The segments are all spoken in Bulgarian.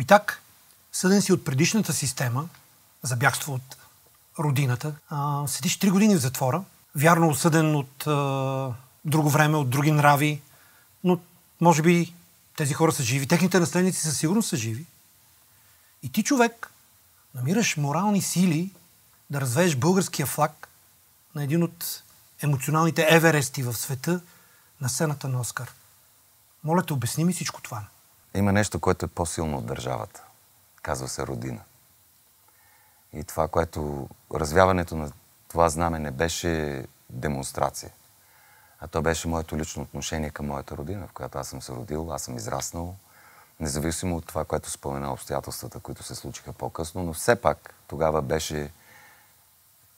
Митак, съден си от предишната система за бягство от родината. А, седиш три години в затвора. Вярно осъден от а, друго време, от други нрави, но може би тези хора са живи. Техните наследници със сигурност са живи. И ти, човек, намираш морални сили да развееш българския флаг на един от емоционалните еверести в света на сцената на Оскар. Моля те, обясни ми всичко това. Има нещо, което е по-силно от държавата. Казва се родина. И това, което развяването на това знаме не беше демонстрация, а то беше моето лично отношение към моята родина, в която аз съм се родил, аз съм израснал, независимо от това, което спомена обстоятелствата, които се случиха по-късно, но все пак тогава беше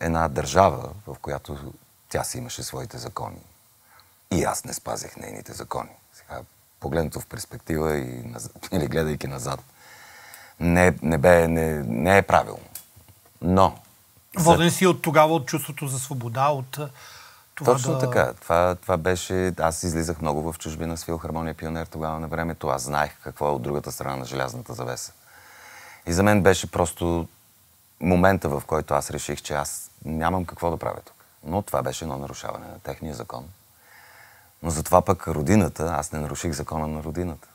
една държава, в която тя си имаше своите закони. И аз не спазих нейните закони. Сега, погледнато в перспектива и или гледайки назад, не, не, бе, не, не е правилно. Но... Воден си от тогава от чувството за свобода, от това Точно да... така. Това, това беше... Аз излизах много в чужбина с филхармония пионер тогава на времето. Аз знаех какво е от другата страна на желязната завеса. И за мен беше просто момента, в който аз реших, че аз нямам какво да правя тук. Но това беше едно нарушаване на техния закон. Но затова пък родината, аз не наруших закона на родината.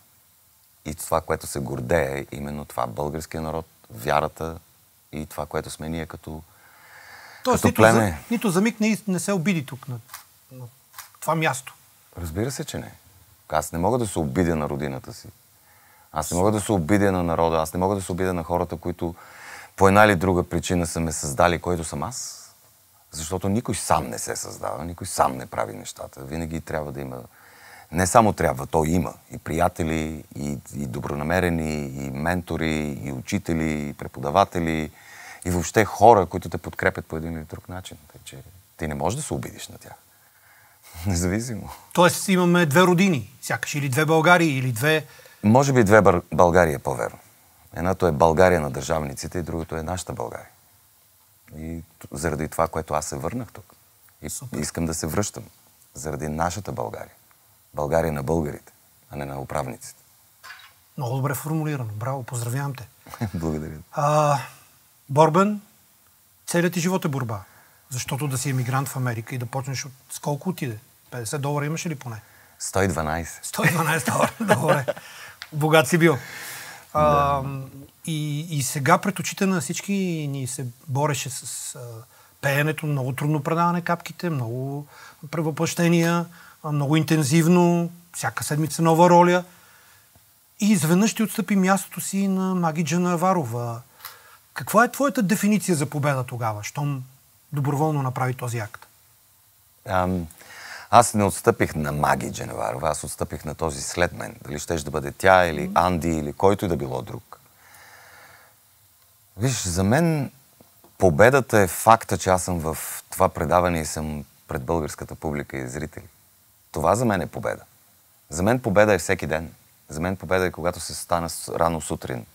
И това, което се гордее, е именно това българския народ, вярата и това, което сме ние като, Тоест, като нито, племе. За, нито за миг не, не се обиди тук на, на това място. Разбира се, че не. Аз не мога да се обидя на родината си. Аз не мога да се обидя на народа. Аз не мога да се обидя на хората, които по една или друга причина са ме създали, който съм аз. Защото никой сам не се създава, никой сам не прави нещата. Винаги трябва да има не само трябва, то има и приятели, и, и добронамерени, и ментори, и учители, и преподаватели, и въобще хора, които те подкрепят по един или друг начин. Тъй, че ти не можеш да се обидиш на тях. Независимо. Тоест имаме две родини, сякаш, или две Българии, или две... Може би две Бър... България е по-верно. Едното е България на държавниците и другото е нашата България. И заради това, което аз се върнах тук. И Супер. искам да се връщам. Заради нашата България. България на българите, а не на управниците. Много добре формулирано. Браво, поздравявам те. Благодаря. А, Борбен, целият ти живот е борба. Защото да си емигрант в Америка и да почнеш от... С колко отиде? 50 долара имаш ли поне? 112. 112 долара, добре. Богат си бил. А, да. и, и сега пред очите на всички ни се бореше с а, пеенето, много трудно предаване капките, много превъплъщения много интензивно, всяка седмица нова роля. И изведнъж ти отстъпи мястото си на Маги Джанаварова. Каква е твоята дефиниция за победа тогава, щом доброволно направи този акт? Ам, аз не отстъпих на Маги Джанаварова, аз отстъпих на този след мен. Дали ще да бъде тя или Анди или който и да било друг. Виж, за мен победата е факта, че аз съм в това предаване и съм пред българската публика и зрители. Това за мен е победа. За мен победа е всеки ден. За мен победа е когато се стана рано сутрин.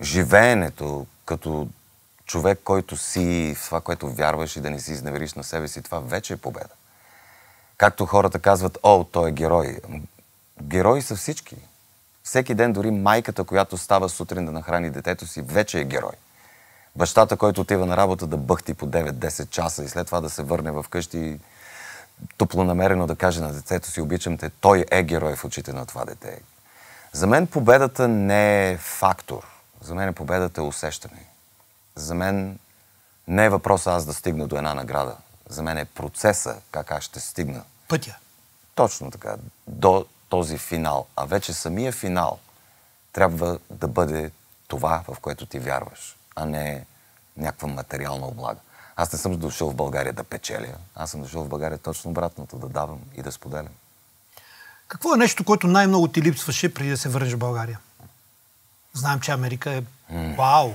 Живеенето като човек, който си, в това, което вярваш и да не си изневериш на себе си, това вече е победа. Както хората казват, о, той е герой. Герои са всички. Всеки ден дори майката, която става сутрин да нахрани детето си, вече е герой. Бащата, който отива на работа да бъхти по 9-10 часа и след това да се върне в къщи топлонамерено да каже на детето си обичам те, той е герой в очите на това дете. За мен победата не е фактор. За мен победата е усещане. За мен не е въпрос аз да стигна до една награда. За мен е процеса, как аз ще стигна. Пътя. Точно така. До този финал. А вече самия финал трябва да бъде това, в което ти вярваш, а не някаква материална облага. Аз не съм дошъл в България да печеля. Аз съм дошъл в България точно обратното, да давам и да споделям. Какво е нещо, което най-много ти липсваше преди да се върнеш в България? Знаем, че Америка е mm. вау!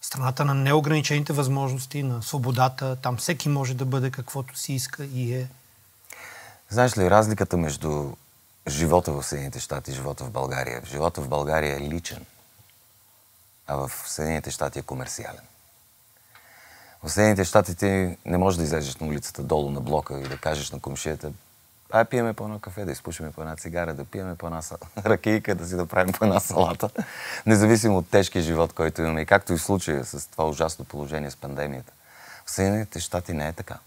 Страната на неограничените възможности, на свободата. Там всеки може да бъде каквото си иска и е. Знаеш ли, разликата между живота в Съединените щати и живота в България? Живота в България е личен, а в Съединените щати е комерциален. В Съединените щати ти не можеш да излезеш на улицата долу на блока и да кажеш на комшията Ай, пиеме по едно кафе, да изпушиме по една цигара, да пиеме по една ракийка, да си направим по една салата. Независимо от тежкия живот, който имаме. И както и в случая с това ужасно положение с пандемията. В Съединените щати не е така.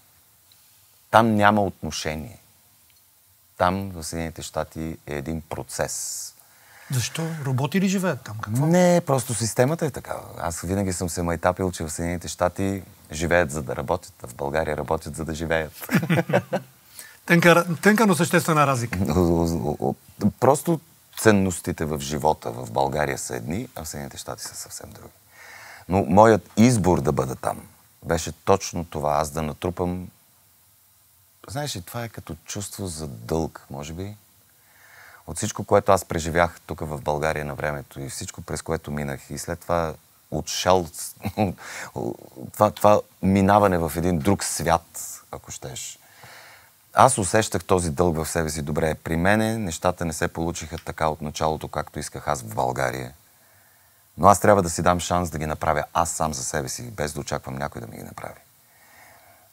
Там няма отношение. Там в Съединените щати е един процес. Защо? Роботи ли живеят там? Какво? Не, просто системата е такава. Аз винаги съм се майтапил, че в Съединените щати живеят за да работят, а в България работят за да живеят. тънка, тънка, но съществена разлика. Просто ценностите в живота в България са едни, а в Съединените щати са съвсем други. Но моят избор да бъда там беше точно това. Аз да натрупам Знаеш ли, това е като чувство за дълг, може би. От всичко, което аз преживях тук в България на времето и всичко, през което минах и след това отшел това, това минаване в един друг свят, ако щеш. Аз усещах този дълг в себе си добре. При мене нещата не се получиха така от началото, както исках аз в България. Но аз трябва да си дам шанс да ги направя аз сам за себе си, без да очаквам някой да ми ги направи.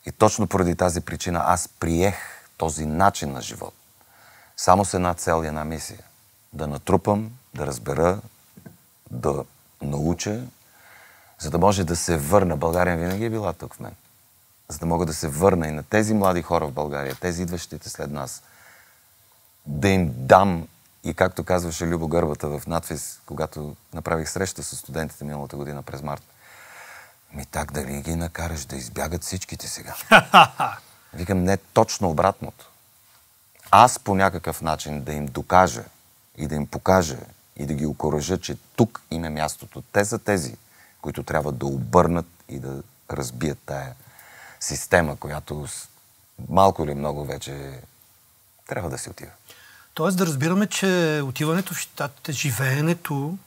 И точно поради тази причина аз приех този начин на живот. Само с една цел и една мисия. Да натрупам, да разбера, да науча, за да може да се върна. България винаги е била тук в мен. За да мога да се върна и на тези млади хора в България, тези идващите след нас, да им дам и както казваше Любо Гърбата в надфис, когато направих среща с студентите миналата година през март, ми так дали ги накараш да избягат всичките сега? Викам, не точно обратното. Аз по някакъв начин да им докажа и да им покажа и да ги окоръжа, че тук им е мястото. Те са тези, които трябва да обърнат и да разбият тая система, която малко или много вече трябва да си отива. Тоест да разбираме, че отиването в щатите, живеенето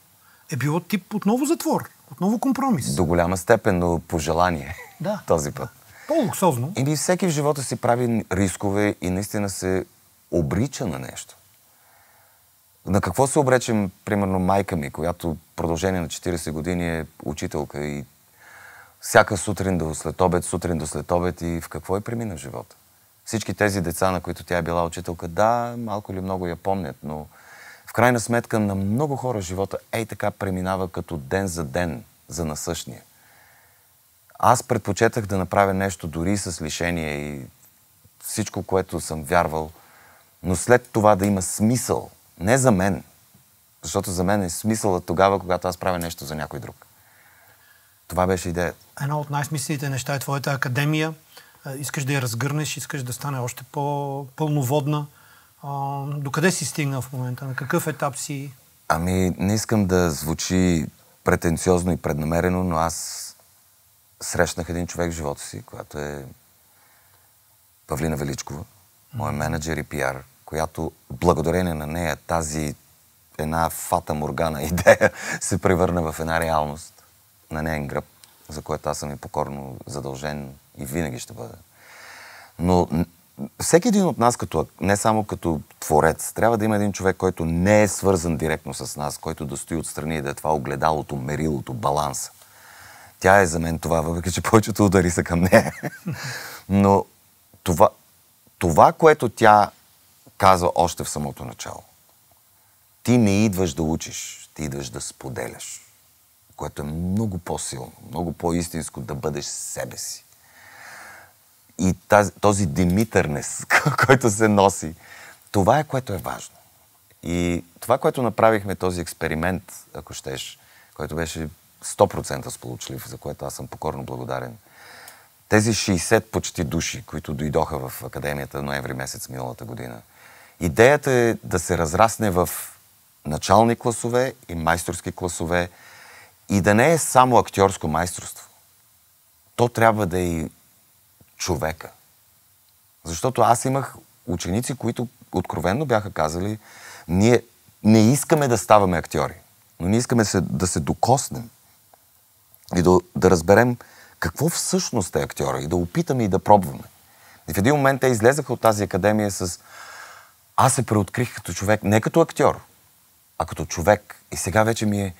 е било тип отново затвор. Отново компромис. До голяма степен, но по желание. Да. този път. По-луксозно. И всеки в живота си прави рискове и наистина се обрича на нещо. На какво се обречем, примерно, майка ми, която продължение на 40 години е учителка и всяка сутрин до след обед, сутрин до след обед и в какво е премина в живота? Всички тези деца, на които тя е била учителка, да, малко или много я помнят, но в крайна сметка на много хора живота ей така преминава като ден за ден за насъщния. Аз предпочетах да направя нещо дори с лишение и всичко, което съм вярвал, но след това да има смисъл. Не за мен, защото за мен е смисъл тогава, когато аз правя нещо за някой друг. Това беше идеята. Едно от най-смислените неща е твоята академия. Искаш да я разгърнеш, искаш да стане още по-пълноводна. Докъде си стигнал в момента? На какъв етап си? Ами, не искам да звучи претенциозно и преднамерено, но аз срещнах един човек в живота си, която е Павлина Величкова, моя менеджер и пиар, която благодарение на нея тази една фата моргана идея се превърна в една реалност на неен гръб, за което аз съм и покорно задължен и винаги ще бъда. Но всеки един от нас, като, не само като творец, трябва да има един човек, който не е свързан директно с нас, който да стои отстрани и да е това огледалото, мерилото, баланса. Тя е за мен това, въпреки че повечето удари са към нея. Но това, това, което тя казва още в самото начало, ти не идваш да учиш, ти идваш да споделяш, което е много по-силно, много по-истинско да бъдеш себе си и тази, този Димитърнес, който се носи, това е което е важно. И това, което направихме, този експеримент, ако щеш, който беше 100% сполучлив, за което аз съм покорно благодарен, тези 60 почти души, които дойдоха в академията ноември месец миналата година, идеята е да се разрасне в начални класове и майсторски класове и да не е само актьорско майсторство. То трябва да е и човека. Защото аз имах ученици, които откровенно бяха казали, ние не искаме да ставаме актьори, но ние искаме се, да се докоснем и да, да разберем какво всъщност е актьора и да опитаме и да пробваме. И в един момент те излезаха от тази академия с аз се преоткрих като човек, не като актьор, а като човек. И сега вече ми е,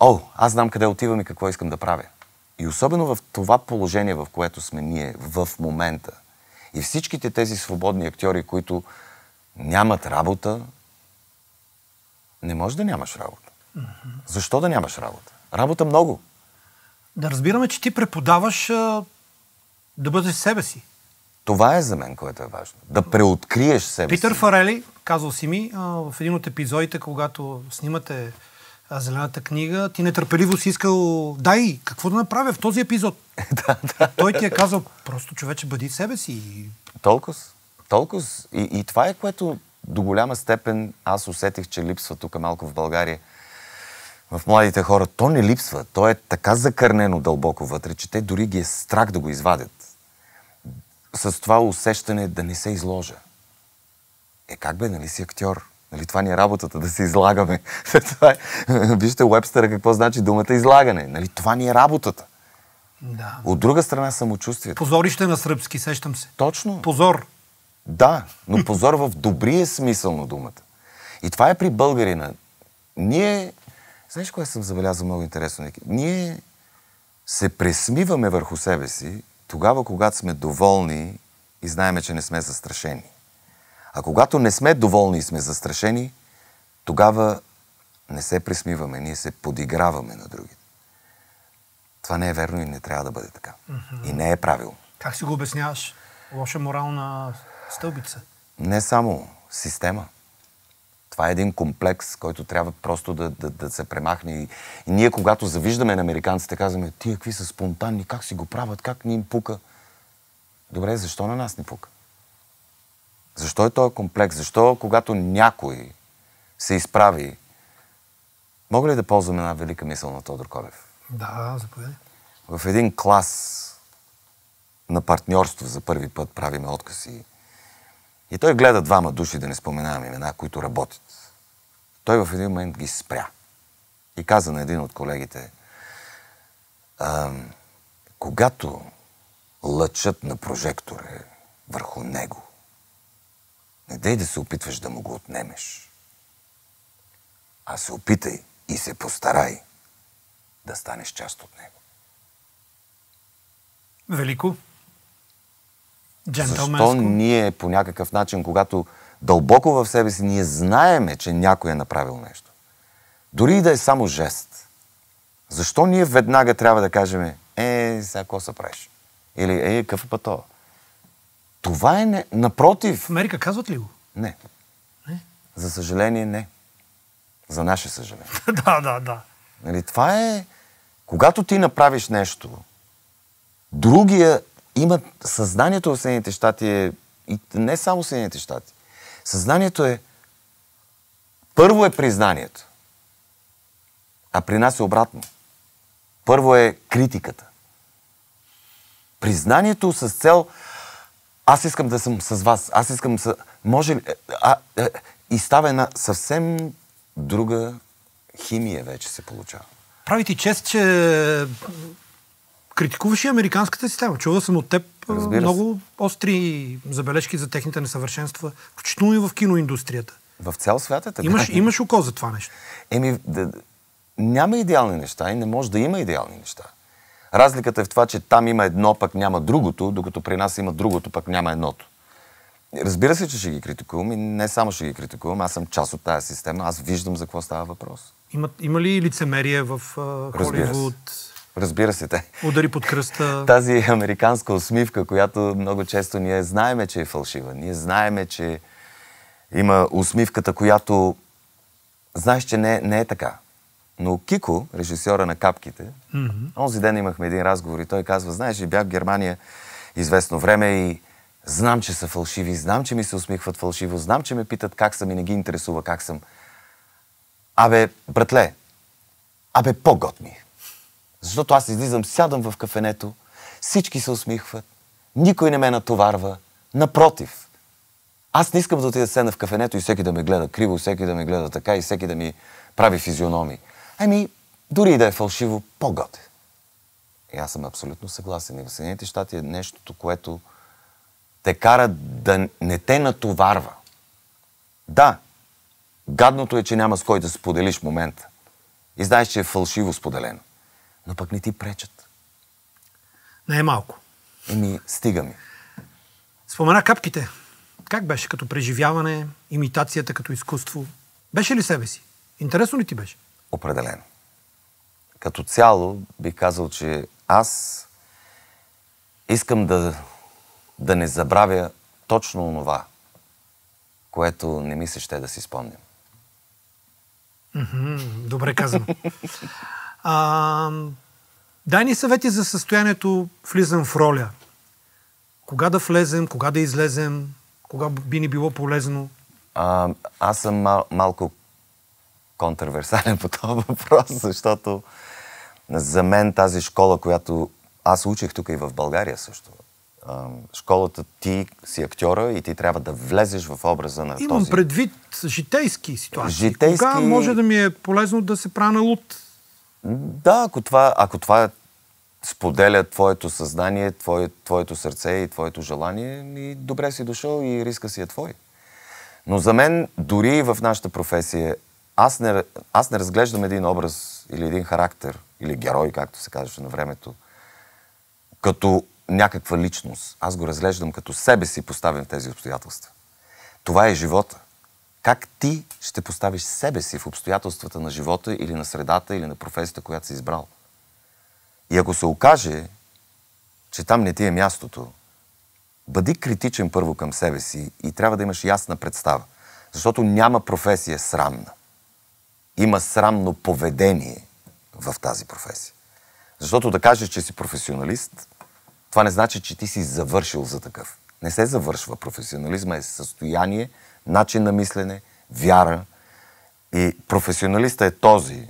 о, аз знам къде отивам и какво искам да правя. И особено в това положение, в което сме ние в момента, И всичките тези свободни актьори, които нямат работа, не може да нямаш работа. Защо да нямаш работа? Работа много. Да разбираме, че ти преподаваш а, да бъдеш себе си. Това е за мен, което е важно. Да преоткриеш себе Питър си. Фарели, казал си ми, а, в един от епизодите, когато снимате Зелената книга, ти нетърпеливо си искал, дай, какво да направя в този епизод? да, да. Той ти е казал, просто човече, бъди себе си. Толкова. Толкова. И, и това е което до голяма степен аз усетих, че липсва тук малко в България. В младите хора. То не липсва. То е така закърнено дълбоко вътре, че те дори ги е страх да го извадят. С това усещане да не се изложа. Е как бе, нали си актьор? Нали това ни е работата, да се излагаме. е... Вижте Уебстера какво значи думата излагане. Нали това ни е работата. да. От друга страна самочувствието. Позорище на сръбски, сещам се. Точно. Позор. Да, но позор в добрия смисъл на думата. И това е при българина. Ние, знаеш кое съм забелязал много интересно? Ние се пресмиваме върху себе си тогава, когато сме доволни и знаеме, че не сме застрашени. А когато не сме доволни и сме застрашени, тогава не се пресмиваме, ние се подиграваме на другите. Това не е верно и не трябва да бъде така. И не е правилно. Как си го обясняваш? Лоша морална стълбица. не само система. Това е един комплекс, който трябва просто да, да, да се премахне. И, и ние, когато завиждаме на американците, казваме, тия какви са спонтанни, как си го правят, как ни им пука. Добре, защо на нас ни пука? Защо е този комплекс? Защо, когато някой се изправи, мога ли да ползвам една велика мисъл на Тодор Колев? Да, заповядай. в един клас на партньорство за първи път правиме отказ и, той гледа двама души, да не споменавам имена, които работят. Той в един момент ги спря и каза на един от колегите, когато лъчът на прожектор е върху него, не дей да се опитваш да му го отнемеш, а се опитай и се постарай да станеш част от него. Велико. Защо ние по някакъв начин, когато дълбоко в себе си ние знаеме, че някой е направил нещо, дори и да е само жест, защо ние веднага трябва да кажем, е, сега какво се правиш? Или, е, какъв е път това? Е не... Напротив. В Америка казват ли го? Не. Не? За съжаление, не. За наше съжаление. да, да, да. Нали, това е... Когато ти направиш нещо, другия има... Съзнанието в Съединените щати е... И не само в Съединените щати. Съзнанието е... Първо е признанието. А при нас е обратно. Първо е критиката. Признанието с цел аз искам да съм с вас, аз искам с... Може ли... А, а, и става една съвсем друга химия вече се получава. Прави ти чест, че критикуваш и американската система. Чувал съм от теб Разбира се. много остри забележки за техните несъвършенства, включително и в киноиндустрията. В цял свят е така. Имаш, имаш око за това нещо. Еми, да, да, няма идеални неща и не може да има идеални неща. Разликата е в това, че там има едно, пък няма другото, докато при нас има другото, пък няма едното. Разбира се, че ще ги критикувам и не само ще ги критикувам, аз съм част от тази система, аз виждам за какво става въпрос. Има, има ли лицемерие в се. Холивуд? Разбира се, те. Удари под кръста? Тази американска усмивка, която много често ние знаеме, че е фалшива. Ние знаеме, че има усмивката, която знаеш, че не, не е така. Но Кико, режисьора на Капките, mm-hmm. онзи ден имахме един разговор и той казва, знаеш ли, бях в Германия известно време и знам, че са фалшиви, знам, че ми се усмихват фалшиво, знам, че ме питат как съм и не ги интересува как съм. Абе, братле, абе, по-готми. Защото аз излизам, сядам в кафенето, всички се усмихват, никой не ме натоварва. Напротив, аз не искам да отида седна в кафенето и всеки да ме гледа криво, всеки да ме гледа така и всеки да ми прави физиономии. Ами, дори и да е фалшиво, по-готе. И аз съм абсолютно съгласен. И в Съединените щати е нещото, което те кара да не те натоварва. Да, гадното е, че няма с кой да споделиш момента. И знаеш, че е фалшиво споделено. Но пък не ти пречат. Не е малко. Еми, стига ми. Спомена капките. Как беше като преживяване, имитацията като изкуство? Беше ли себе си? Интересно ли ти беше? Определено. Като цяло бих казал, че аз искам да, да не забравя точно онова, което не ми се ще да си спомням. добре казано. а, дай ни съвети за състоянието влизам в роля. Кога да влезем, кога да излезем, кога би ни било полезно? А, аз съм мал, малко контроверсален по този въпрос, защото за мен тази школа, която аз учих тук и в България също. Школата ти си актьора и ти трябва да влезеш в образа на Имам този... предвид житейски ситуации. Житейски... Кога може да ми е полезно да се правя на луд? Да, ако това, ако това споделя твоето съзнание, твое, твоето сърце и твоето желание, и добре си дошъл и риска си е твой. Но за мен, дори в нашата професия, аз не, аз не разглеждам един образ или един характер, или герой, както се казваше на времето, като някаква личност. Аз го разглеждам като себе си поставен в тези обстоятелства. Това е живота. Как ти ще поставиш себе си в обстоятелствата на живота или на средата или на професията, която си избрал? И ако се окаже, че там не ти е мястото, бъди критичен първо към себе си и трябва да имаш ясна представа. Защото няма професия срамна. Има срамно поведение в тази професия. Защото да кажеш, че си професионалист, това не значи, че ти си завършил за такъв. Не се завършва. Професионализма е състояние, начин на мислене, вяра. И професионалиста е този,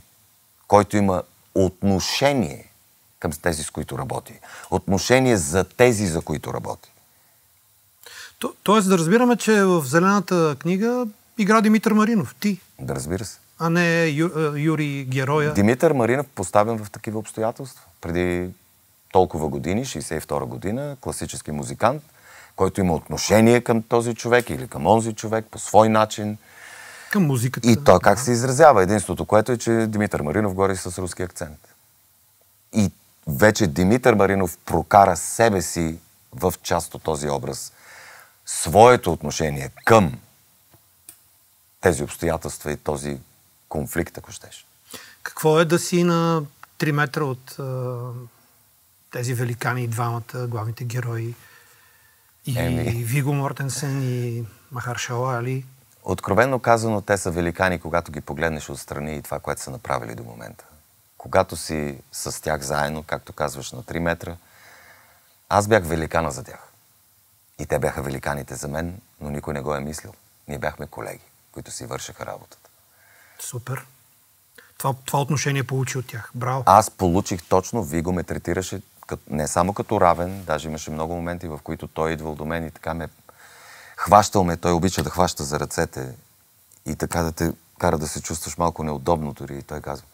който има отношение към тези, с които работи. Отношение за тези, за които работи. То, тоест да разбираме, че в Зелената книга игра Димитър Маринов. Ти. Да разбира се. А не Ю, Юрий Героя. Димитър Маринов поставен в такива обстоятелства. Преди толкова години, 62 година, класически музикант, който има отношение към този човек или към онзи човек по свой начин. Към музиката. И той как се изразява. Единството, което е, че Димитър Маринов говори с руски акцент. И вече Димитър Маринов прокара себе си в част от този образ, своето отношение към тези обстоятелства и този конфликт, ако щеш. Какво е да си на 3 метра от тези великани, двамата, главните герои. И Еми... Виго Мортенсен и Махаршала Али. Откровенно казано, те са великани, когато ги погледнеш отстрани и това, което са направили до момента. Когато си с тях заедно, както казваш, на 3 метра, аз бях великана за тях. И те бяха великаните за мен, но никой не го е мислил. Ние бяхме колеги, които си вършаха работата. Супер. Това, това отношение получи от тях. Браво. Аз получих точно, Виго ме третираше не само като равен, даже имаше много моменти, в които той идвал до мен и така ме хващал ме, той обича да хваща за ръцете и така да те кара да се чувстваш малко неудобно дори. И той казва,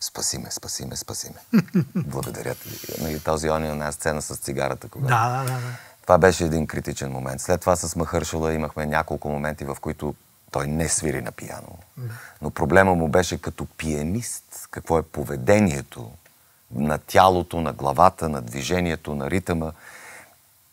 спаси ме, спаси ме, спаси ме. Благодаря ти. Нали, този он една сцена с цигарата. Кога... Да, да, да, да. Това беше един критичен момент. След това с Махършала имахме няколко моменти, в които той не свири на пияно. Но проблема му беше като пианист. Какво е поведението, на тялото, на главата, на движението, на ритъма.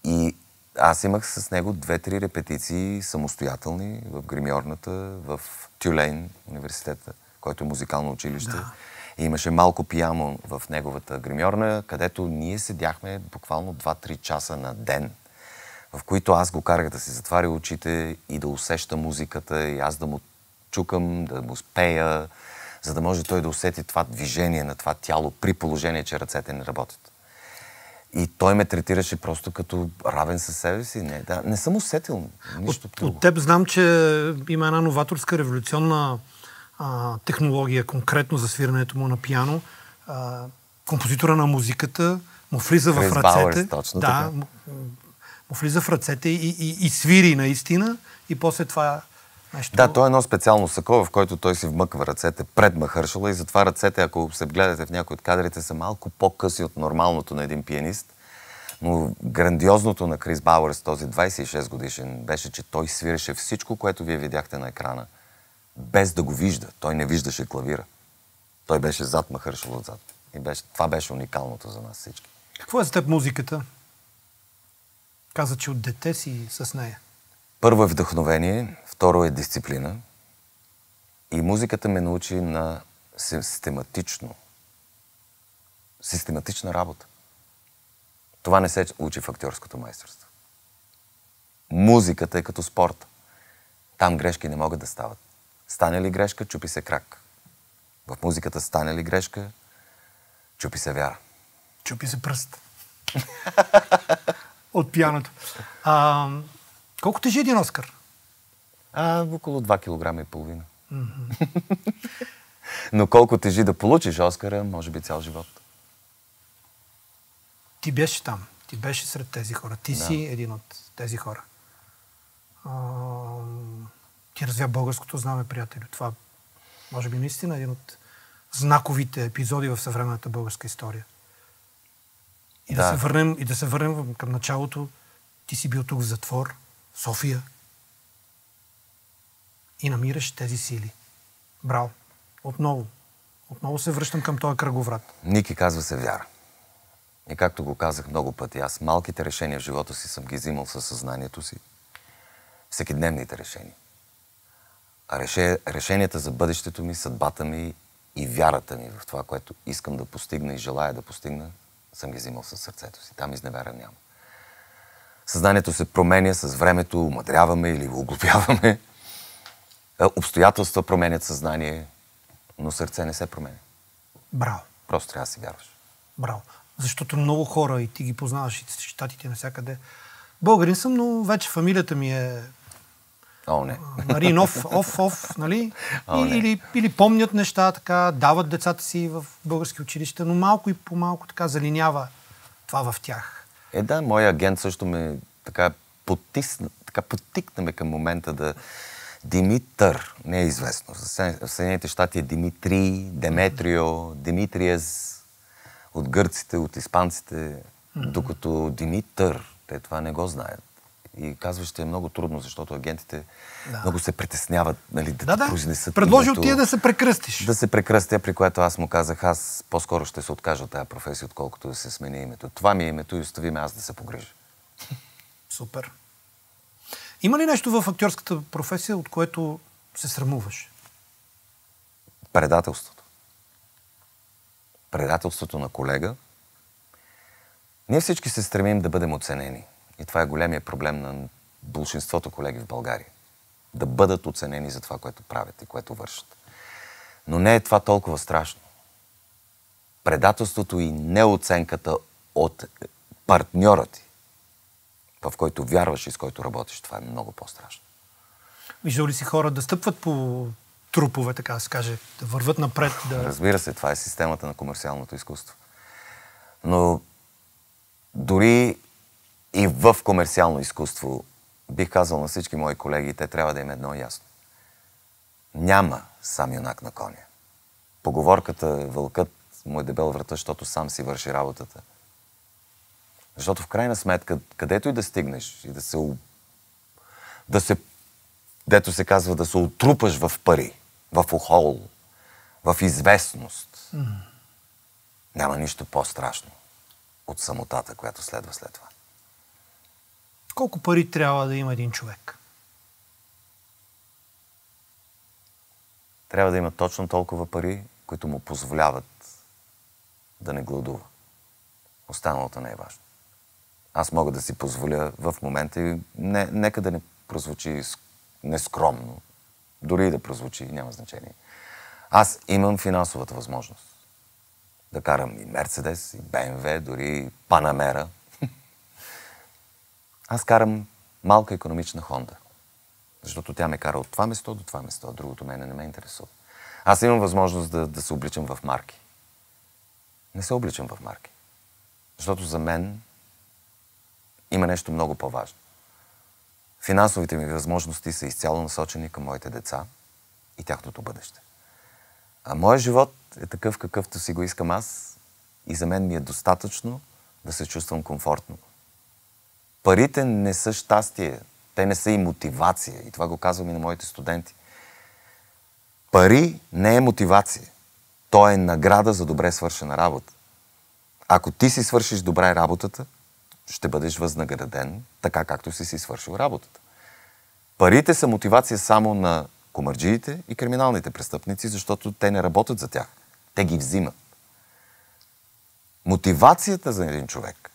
И аз имах с него две-три репетиции самостоятелни в гримьорната, в Тюлейн университета, който е музикално училище. Да. И имаше малко пиямо в неговата гримьорна, където ние седяхме буквално 2-3 часа на ден, в които аз го карах да си затваря очите и да усеща музиката, и аз да му чукам, да му спея, за да може той да усети това движение на това тяло при положение, че ръцете не работят. И той ме третираше просто като равен със себе си. Не, да, не съм усетил нищо от, от теб знам, че има една новаторска, революционна а, технология, конкретно за свирането му на пиано. А, композитора на музиката му влиза Крис в ръцете. Бауърс, точно да, така. Му, влиза в ръцете и, и, и свири наистина и после това Нещо... Да, то е едно специално сако, в който той си вмъква ръцете пред Махършала и затова ръцете, ако се гледате в някои от кадрите, са малко по-къси от нормалното на един пианист. Но грандиозното на Крис Бауърс, този 26 годишен, беше, че той свиреше всичко, което вие видяхте на екрана, без да го вижда. Той не виждаше клавира. Той беше зад Махършал отзад. И беше, това беше уникалното за нас всички. Какво е за теб музиката? Каза, че от дете си с нея. Първо е вдъхновение, второ е дисциплина. И музиката ме научи на систематично, систематична работа. Това не се учи в актьорското майсторство. Музиката е като спорт. Там грешки не могат да стават. Стане ли грешка, чупи се крак. В музиката стане ли грешка, чупи се вяра. Чупи се пръст. От пияното. А, колко тежи един Оскар? А, около 2 кг и половина. Но колко тежи да получиш Оскара, може би цял живот. Ти беше там. Ти беше сред тези хора. Ти да. си един от тези хора. А, ти развя българското знаме, приятели. Това може би наистина един от знаковите епизоди в съвременната българска история. И да. да, се, върнем, и да се върнем към началото. Ти си бил тук в затвор, София. И намираш тези сили. Браво. Отново. Отново се връщам към този кръговрат. Ники казва се вяра. И както го казах много пъти, аз малките решения в живота си съм ги взимал със съзнанието си. Всекидневните решения. А решенията за бъдещето ми, съдбата ми и вярата ми в това, което искам да постигна и желая да постигна, съм ги взимал със сърцето си. Там изневера няма. Съзнанието се променя с времето, умадряваме или го оглупяваме. Е, обстоятелства променят съзнание, но сърце не се променя. Браво. Просто трябва да си вярваш. Браво. Защото много хора, и ти ги познаваш, и щатите навсякъде. Българин съм, но вече фамилията ми е О, не. Марин оф, оф, оф, нали? О, не. или, или помнят неща, така, дават децата си в български училища, но малко и по-малко така залинява това в тях. Е, да, моя агент също ме така потисна, така потикна ме към момента да... Димитър, не е известно. В Съединените щати е Димитри, Деметрио, Димитриес, от гърците, от испанците, докато Димитър, те това не го знаят. И казваш, ще е много трудно, защото агентите да. много се притесняват нали, да, да, да. произнесат. Предложил ти да се прекръстиш. Да се прекръстя, при което аз му казах, аз по-скоро ще се откажа от тази професия, отколкото да се смени името. Това ми е името и остави ме аз да се погрежа. Супер. Има ли нещо в актьорската професия, от което се срамуваш? Предателството. Предателството на колега. Ние всички се стремим да бъдем оценени. И това е големия проблем на большинството колеги в България. Да бъдат оценени за това, което правят и което вършат. Но не е това толкова страшно. Предателството и неоценката от партньора ти, в който вярваш и с който работиш, това е много по-страшно. Виждал ли си хора да стъпват по трупове, така да се каже, да върват напред? Да... Разбира се, това е системата на комерциалното изкуство. Но дори и в комерциално изкуство, бих казал на всички мои колеги, те трябва да им е едно ясно. Няма сам юнак на коня. Поговорката вълкът му е дебел врата, защото сам си върши работата. Защото в крайна сметка, където и да стигнеш и да се, да се дето се казва, да се отрупаш в пари, в охол, в известност, mm. няма нищо по-страшно от самотата, която следва след това. Колко пари трябва да има един човек? Трябва да има точно толкова пари, които му позволяват да не гладува. Останалото не е важно. Аз мога да си позволя в момента и не, нека да не прозвучи нескромно, дори и да прозвучи, няма значение. Аз имам финансовата възможност да карам и Мерцедес, и БМВ, дори Панамера – аз карам малка економична Хонда. Защото тя ме кара от това место до това место, а другото мене не ме интересува. Аз имам възможност да, да се обличам в марки. Не се обличам в марки. Защото за мен има нещо много по-важно. Финансовите ми възможности са изцяло насочени към моите деца и тяхното бъдеще. А моят живот е такъв, какъвто си го искам аз и за мен ми е достатъчно да се чувствам комфортно Парите не са щастие, те не са и мотивация. И това го казвам и на моите студенти. Пари не е мотивация. То е награда за добре свършена работа. Ако ти си свършиш добре работата, ще бъдеш възнаграден така, както си си свършил работата. Парите са мотивация само на комарджиите и криминалните престъпници, защото те не работят за тях. Те ги взимат. Мотивацията за един човек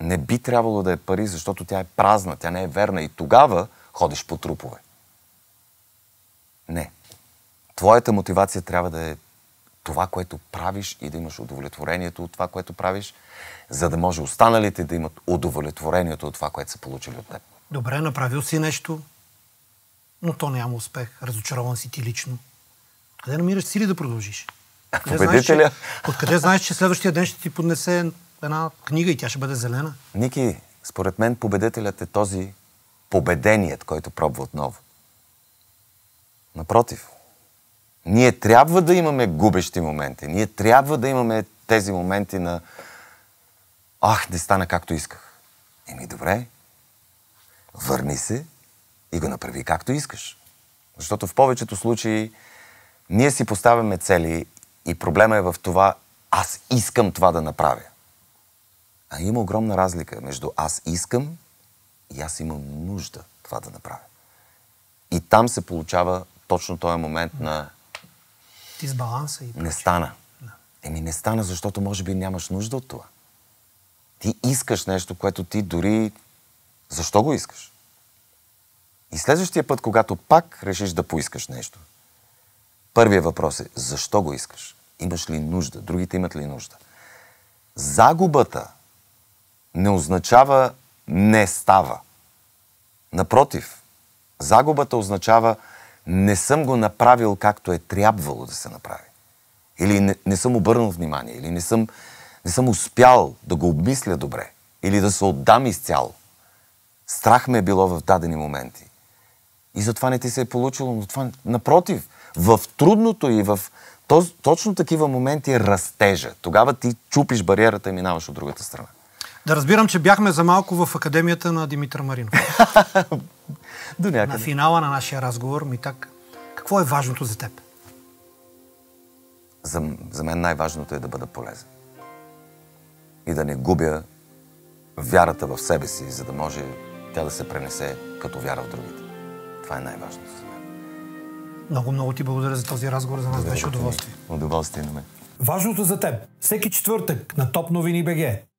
не би трябвало да е пари, защото тя е празна, тя не е верна и тогава ходиш по трупове. Не. Твоята мотивация трябва да е това, което правиш и да имаш удовлетворението от това, което правиш, за да може останалите да имат удовлетворението от това, което са получили от теб. Добре, направил си нещо, но то няма успех. Разочарован си ти лично. Къде намираш сили да продължиш? Победителя? Знаеш, че, откъде знаеш, че следващия ден ще ти поднесе една книга и тя ще бъде зелена? Ники, според мен победителят е този победеният, който пробва отново. Напротив, ние трябва да имаме губещи моменти. Ние трябва да имаме тези моменти на Ах, не стана както исках. Еми добре, върни се и го направи както искаш. Защото в повечето случаи ние си поставяме цели и проблема е в това аз искам това да направя. А има огромна разлика между аз искам и аз имам нужда това да направя. И там се получава точно този момент на... Дисбаланса и... Не стана. Еми не стана, защото може би нямаш нужда от това. Ти искаш нещо, което ти дори... Защо го искаш? И следващия път, когато пак решиш да поискаш нещо, първият въпрос е защо го искаш? Имаш ли нужда? Другите имат ли нужда? Загубата не означава не става. Напротив, загубата означава не съм го направил както е трябвало да се направи. Или не, не съм обърнал внимание, или не съм, не съм успял да го обмисля добре, или да се отдам изцяло. Страх ме е било в дадени моменти. И затова не ти се е получило. Но това, напротив, в трудното и в точно такива моменти е растежа. Тогава ти чупиш бариерата и минаваш от другата страна. Да разбирам, че бяхме за малко в Академията на Димитър Маринов. До някъде. На финала на нашия разговор ми так. Какво е важното за теб? За, за мен най-важното е да бъда полезен. И да не губя вярата в себе си, за да може тя да се пренесе като вяра в другите. Това е най-важното за мен. Много, много ти благодаря за този разговор. За нас беше удоволствие. Удоволствие на мен. Важното за теб. Всеки четвъртък на ТОП новини БГ.